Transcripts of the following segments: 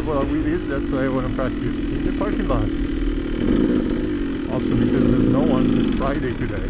I'm terrible at that's why I want to practice in the parking lot. Also because there's no one, it's Friday today.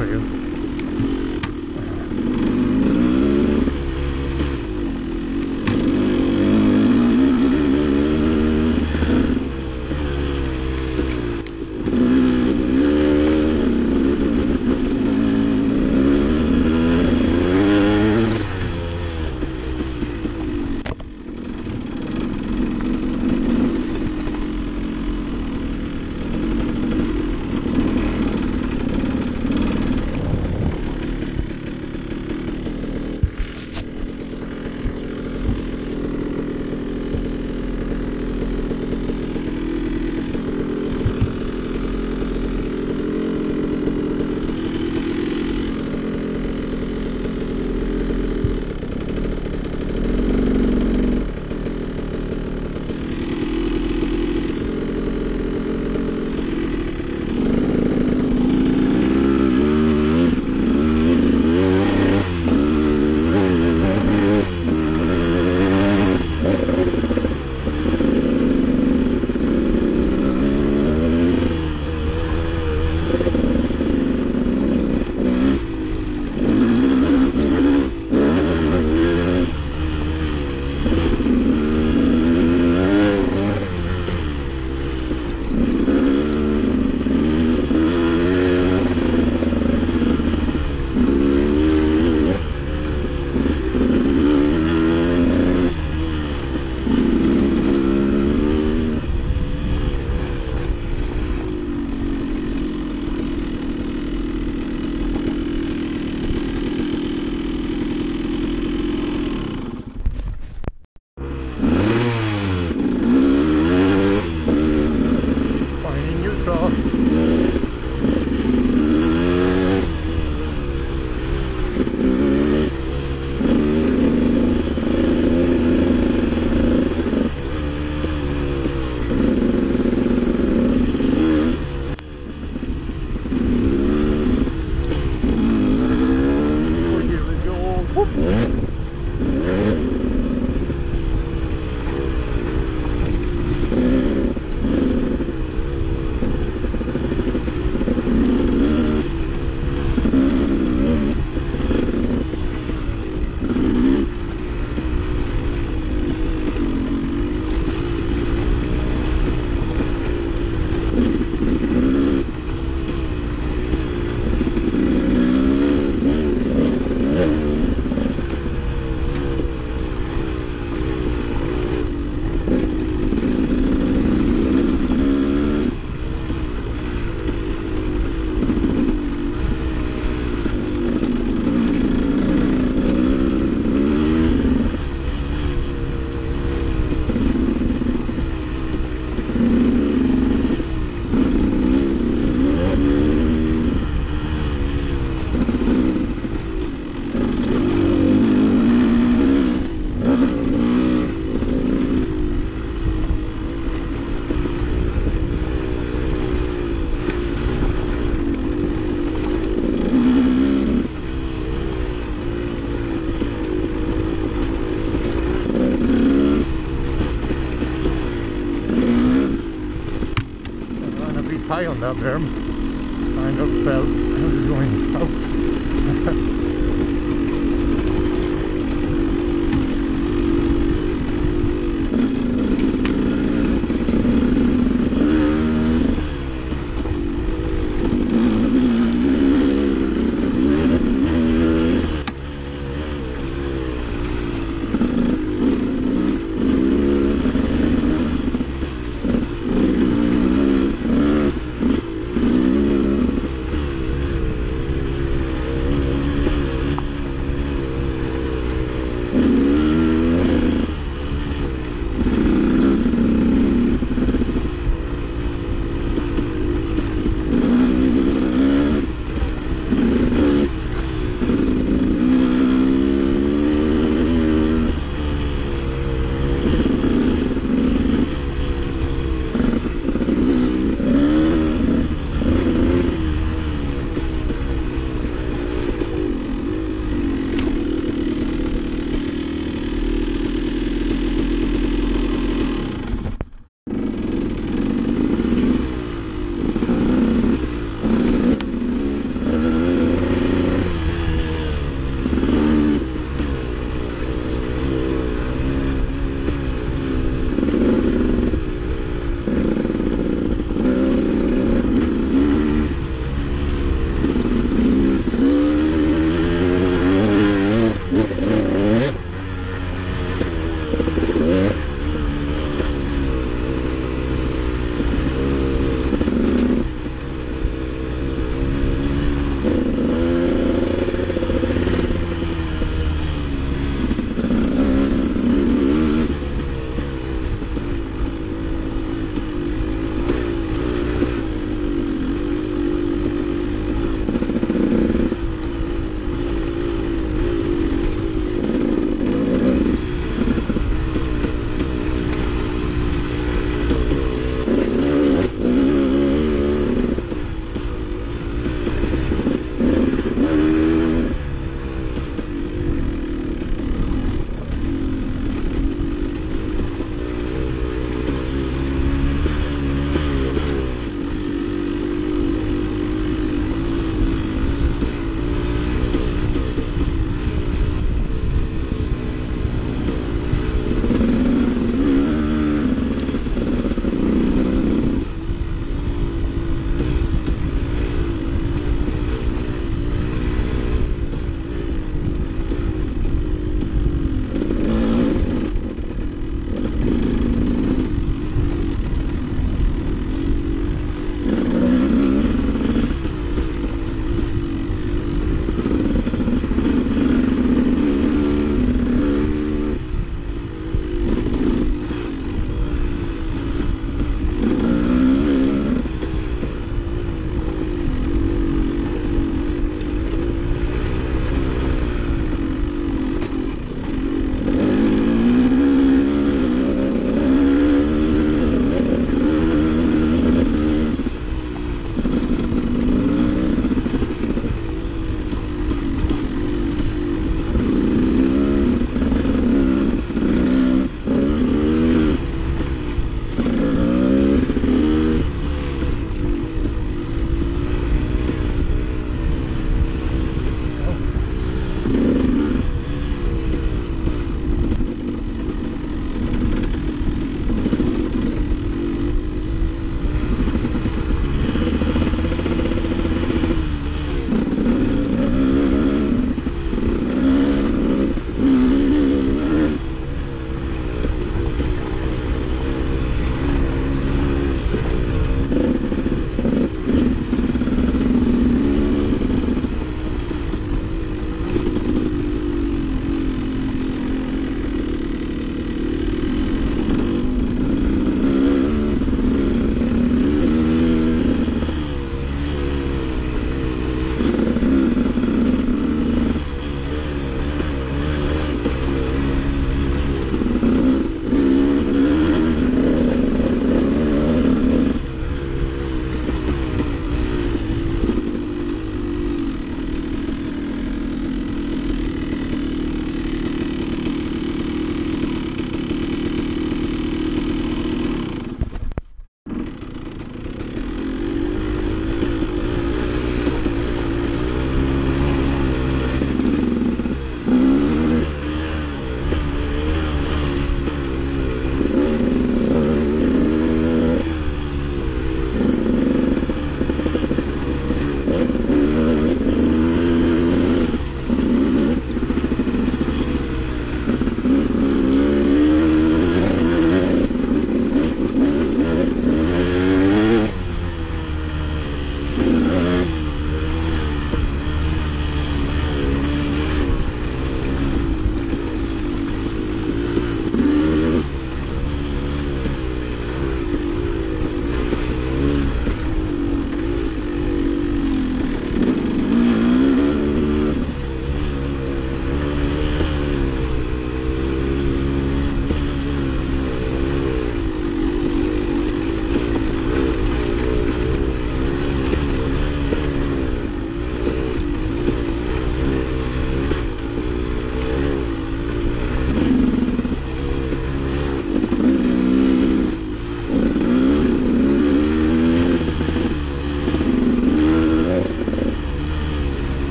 Out of on that berm. I got fell. I was going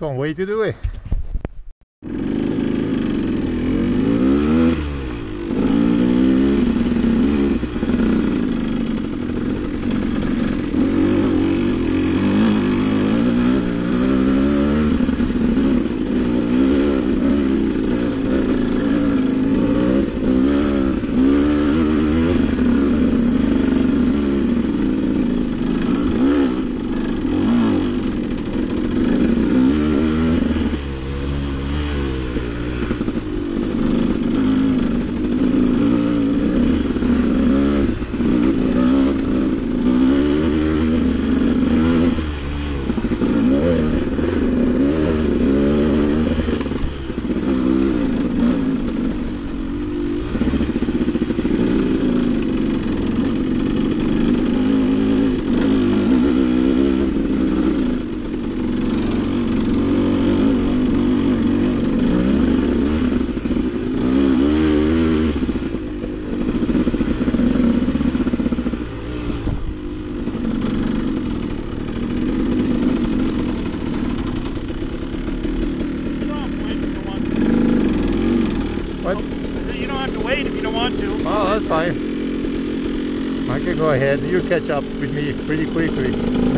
That's one way to do it. Fine. I can go ahead, you catch up with me pretty quickly.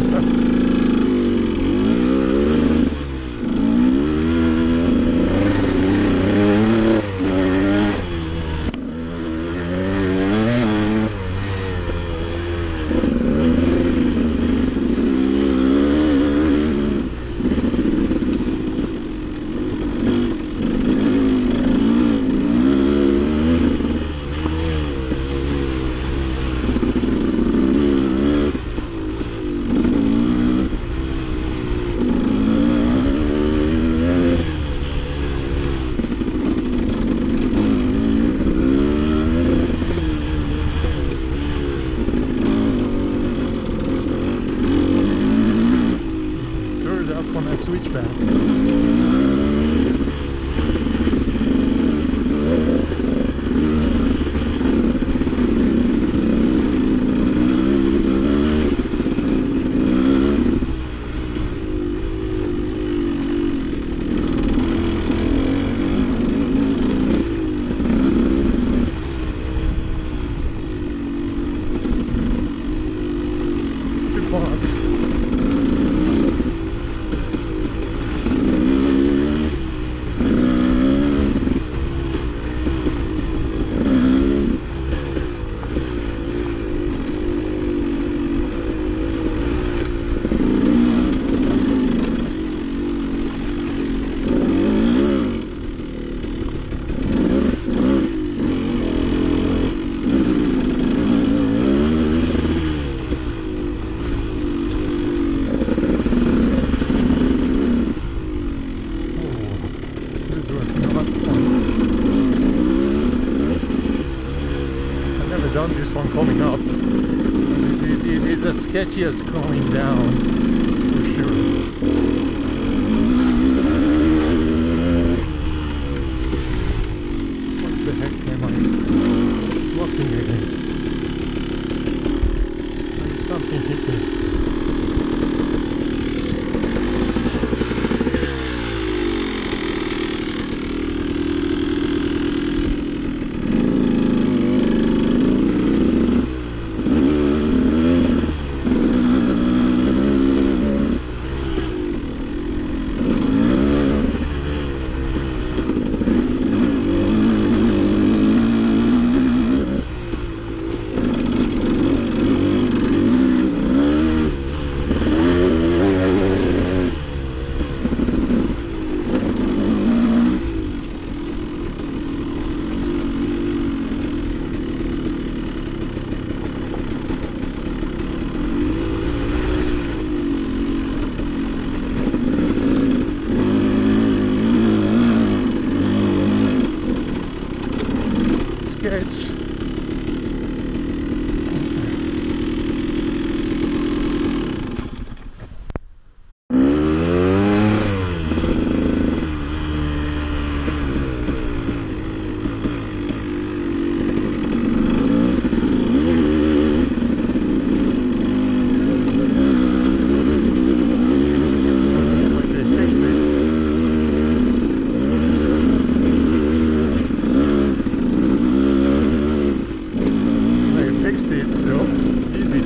It, it's as sketchy as coming down, sketch. Okay, fix it. I fixed it, so easy.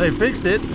They fixed it.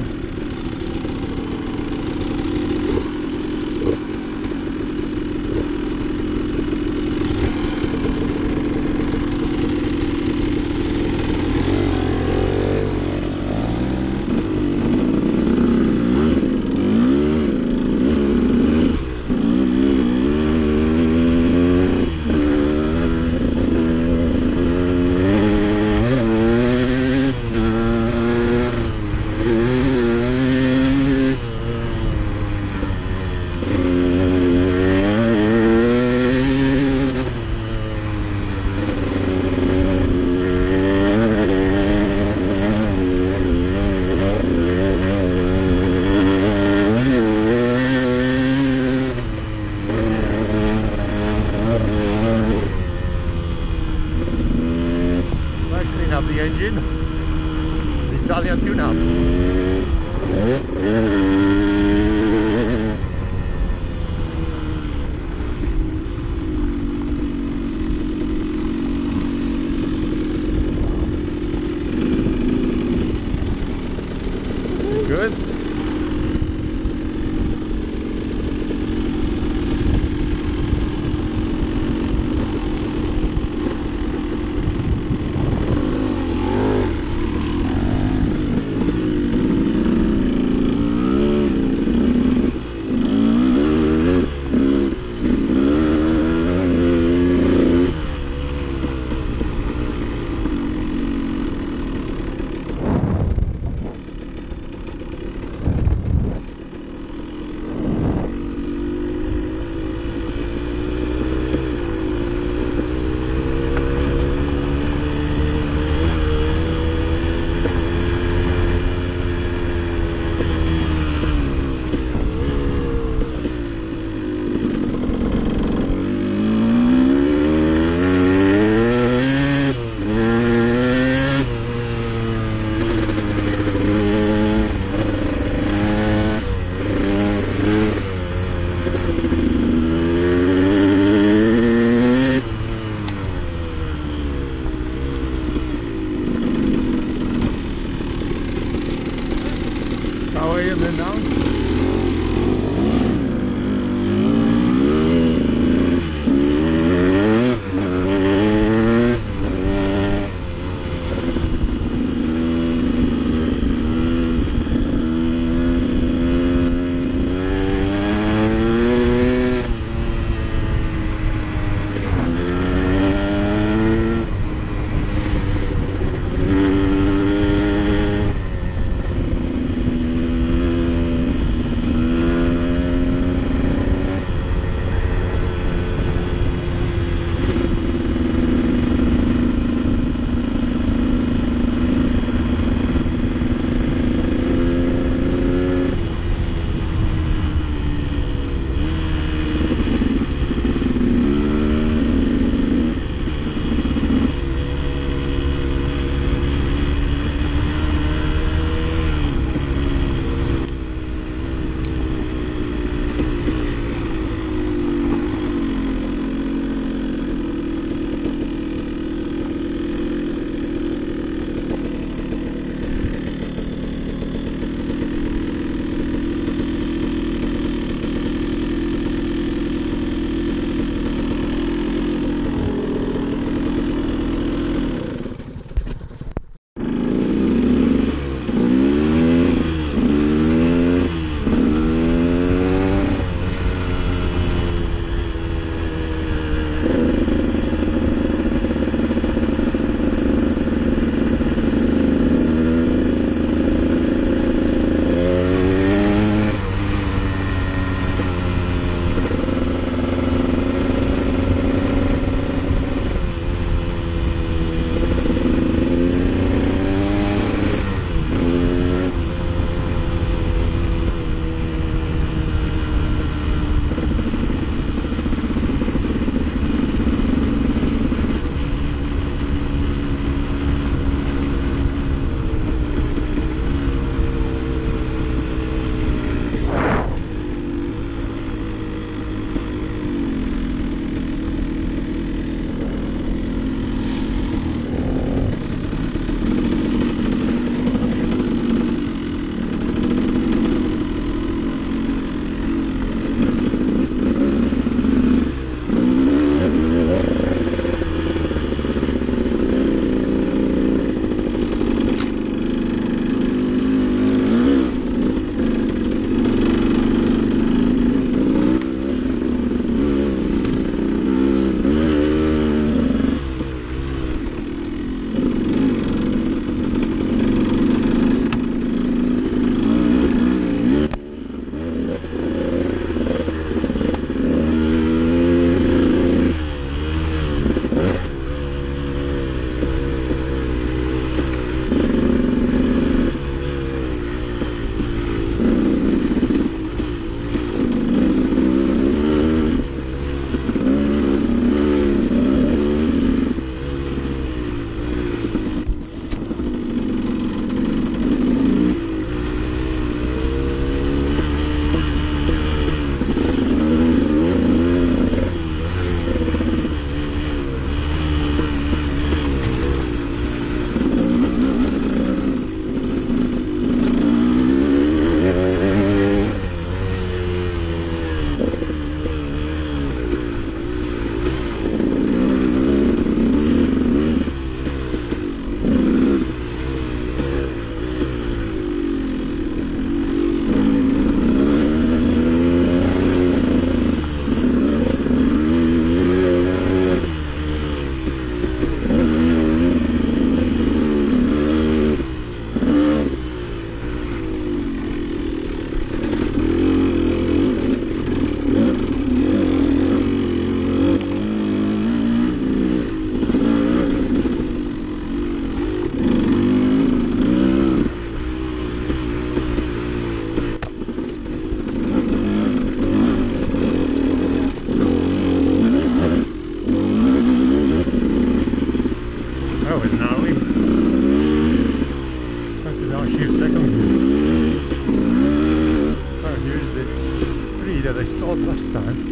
Time.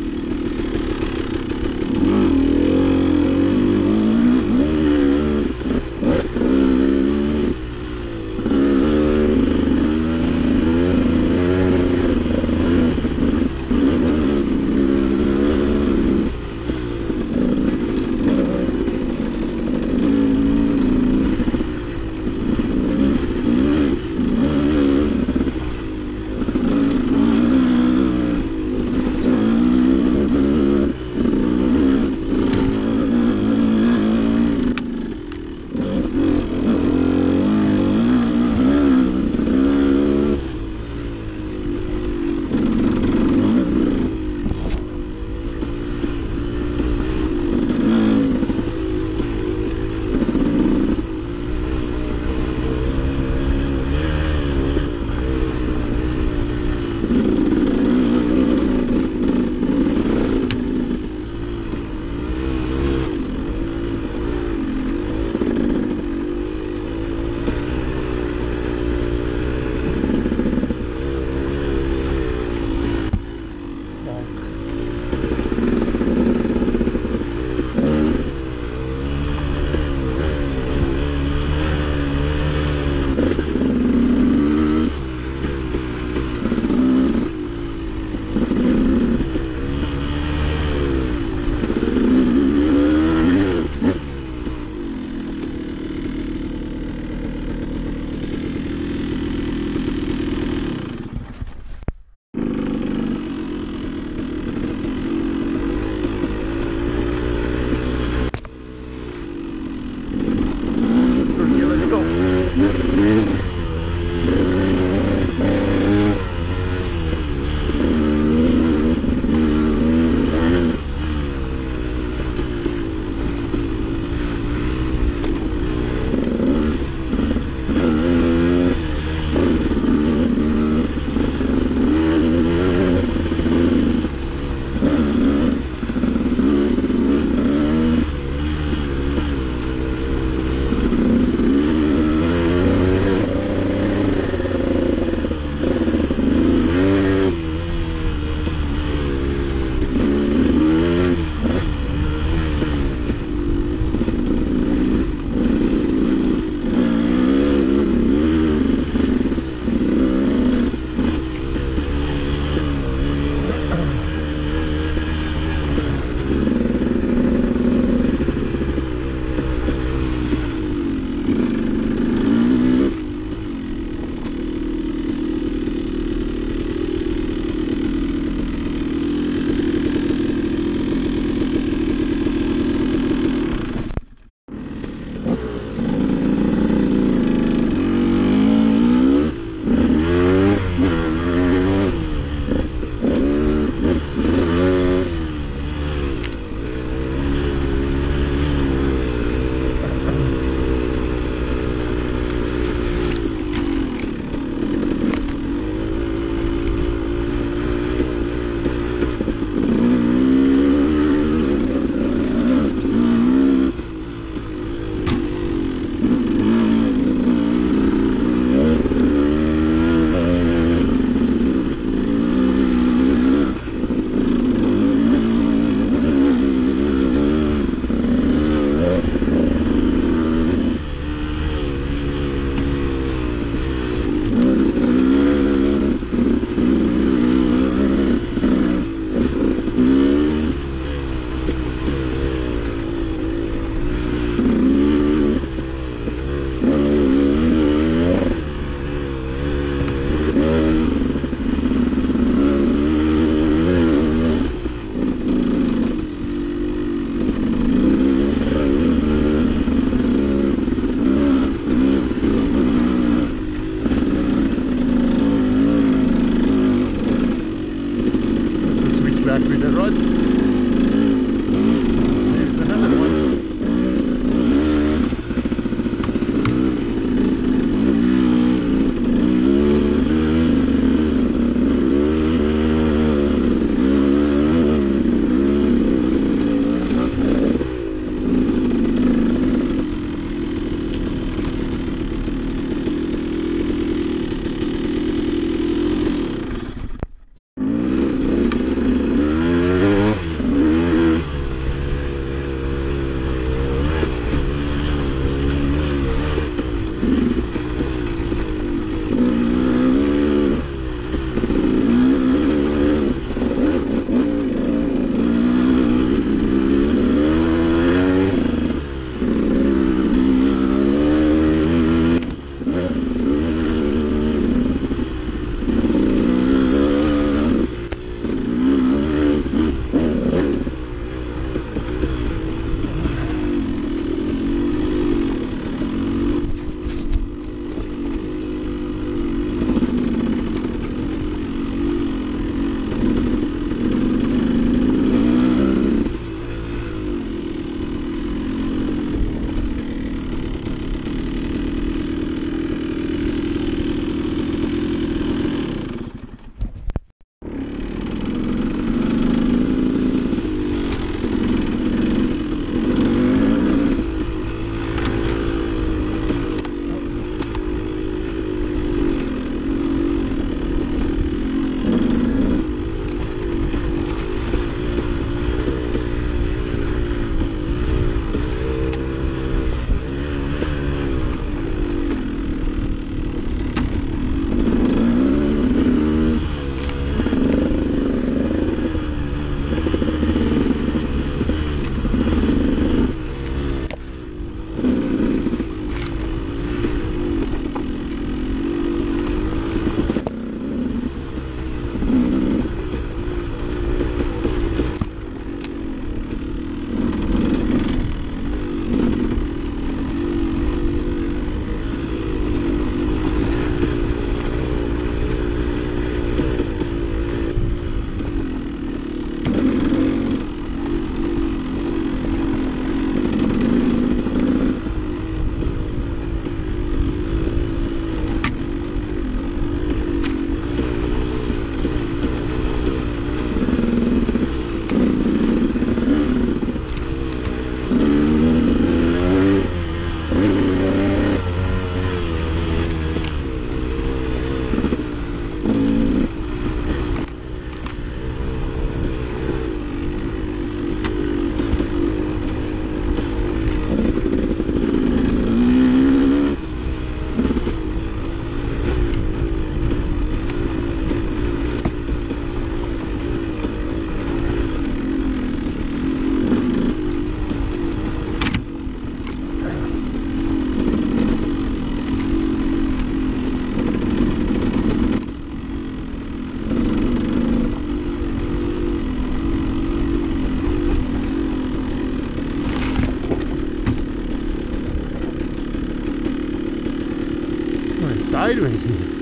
Sideways here.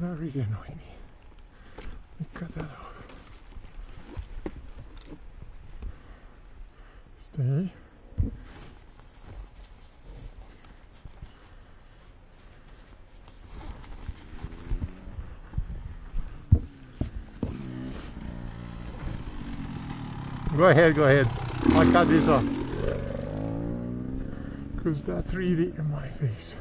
That really annoyed me. Let me cut that out. Stay. Go ahead, go ahead. I'll cut this off. Because that's really in my face.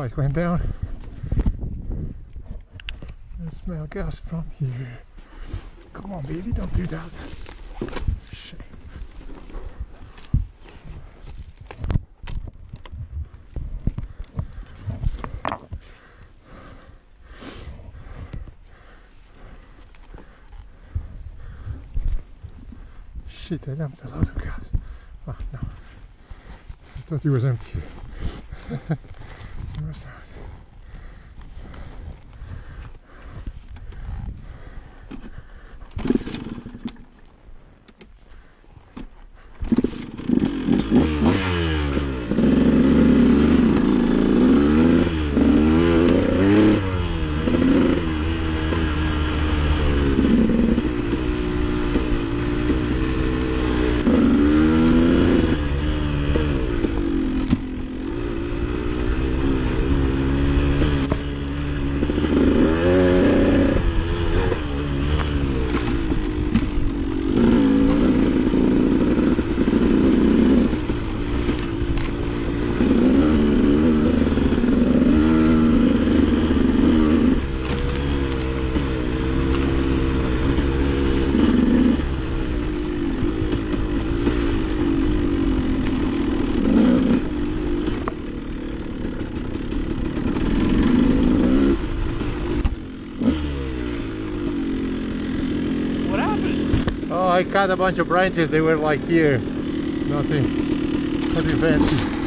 Bike went down. I smell gas from here. Come on, baby, don't do that. Shit. Shit, I dumped a lot of gas. Ah, no. I thought it was empty. I cut a bunch of branches. They were like here. Nothing, nothing fancy.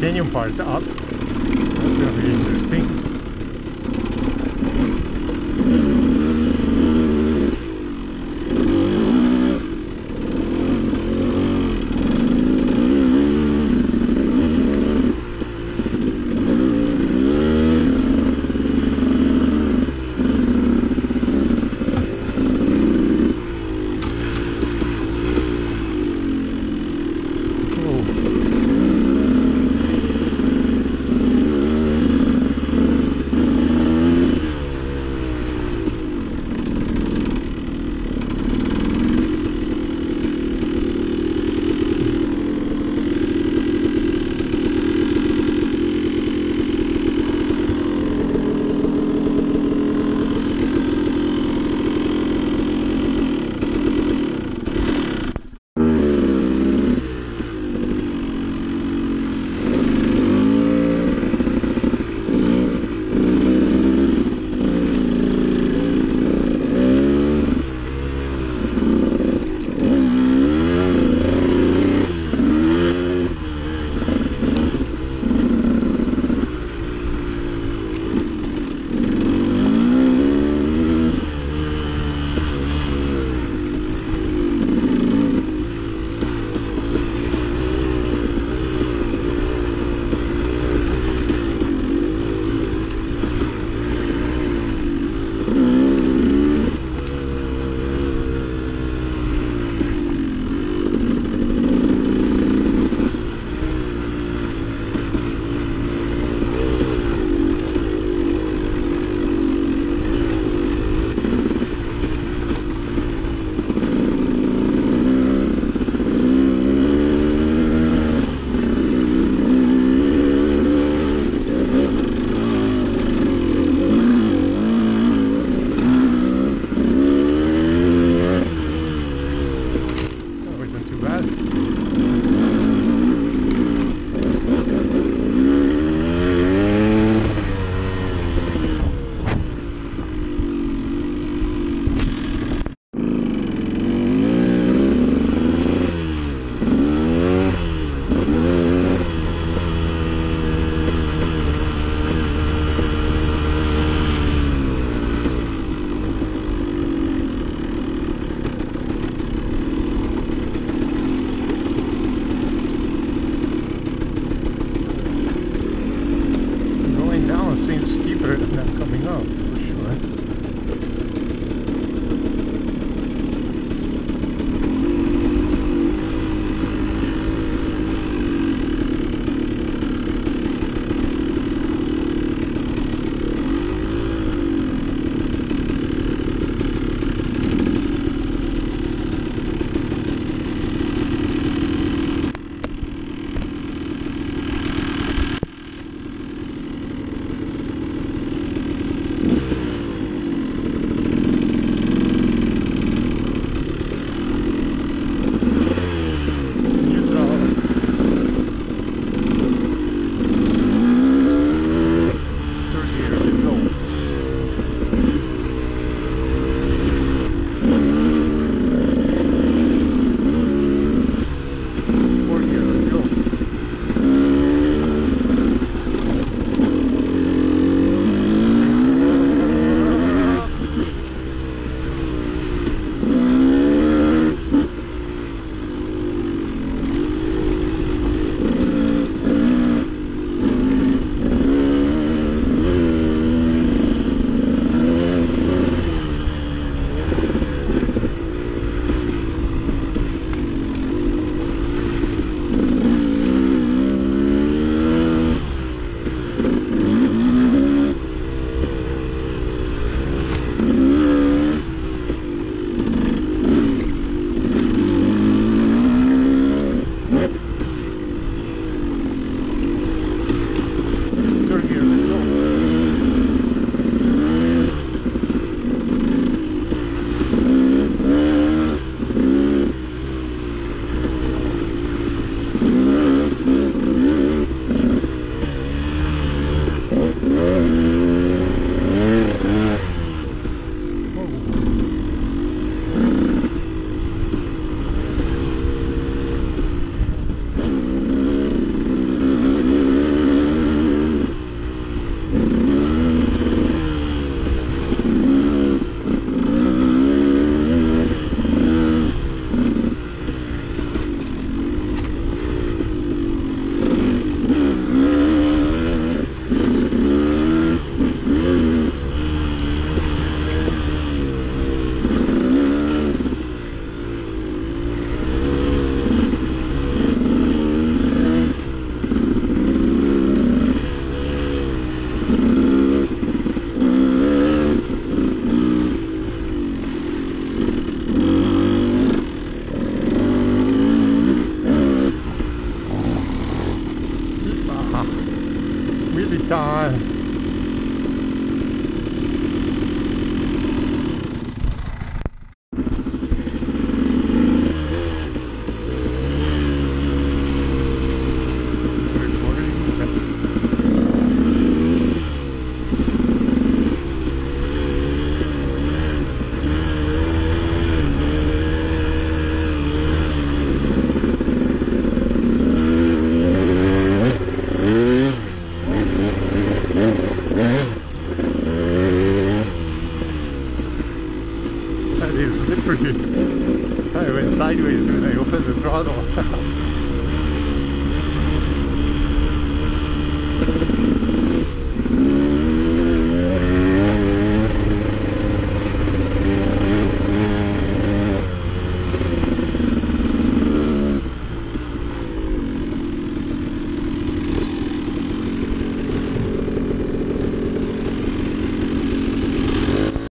Canyon Park'ta at